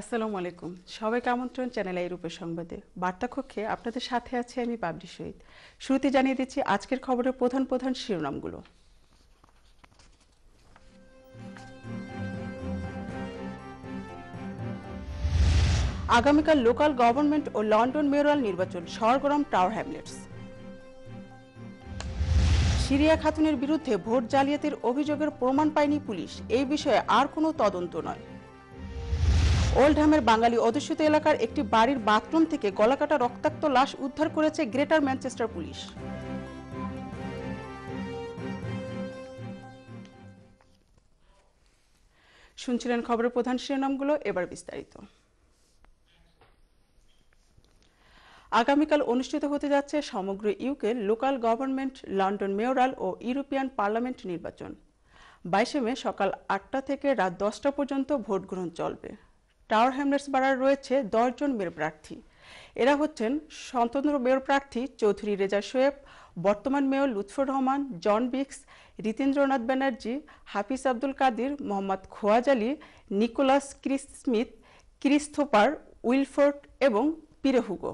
আসসালামু আলাইকুম। সবাইকে আমন্ত্রণ চ্যানেল রূপের সংবাদে। বার্তা কক্ষে আপনাদের সাথে আছি আমি পাবলি শহীদ। শুরুতে জানিয়ে দিচ্ছি আজকের খবরের প্রধান প্রধান শিরোনামগুলো। আগামীকাল লোকাল গভর্নমেন্ট ও লন্ডন মেয়রাল নির্বাচন সরগরম টাওয়ার হ্যামলেটস। সিরিয়া খাতুনের বিরুদ্ধে ভোট জালিয়াতির অভিযোগের প্রমাণ পায়নি পুলিশ। এই বিষয়ে আর কোনো তদন্ত নয়। ওল্ডহ্যামের বাঙালি অধ্যুষিত এলাকার একটি বাড়ির বাথরুম থেকে গলাকাটা রক্তাক্ত লাশ উদ্ধার করেছে গ্রেটার ম্যানচেস্টার পুলিশ। শুনছিলেন খবরের প্রধান শিরোনামগুলো, এবার বিস্তারিত। আগামীকাল অনুষ্ঠিত হতে যাচ্ছে সমগ্র UK local government, London mayoral ও ইউরোপিয়ান পার্লামেন্ট নির্বাচন। বাইশে মে সকাল আটটা থেকে রাত দশটা পর্যন্ত ভোট গ্রহণ চলবে। টাওয়ার হ্যামলেটস পাড়ার রয়েছে দশজন মেয়র প্রার্থী। এরা হচ্ছেন স্বতন্ত্র মেয়র প্রার্থী চৌধুরী রেজা শোয়েব বর্তমান mayor Lutfur Rahman, John Biggs Ritendranath Banerjee, Hafiz Abdul Qadir, Mohammad Khowaj Ali, Nicholas Chris Smith Christopher Wilford এবং পিরেহুগো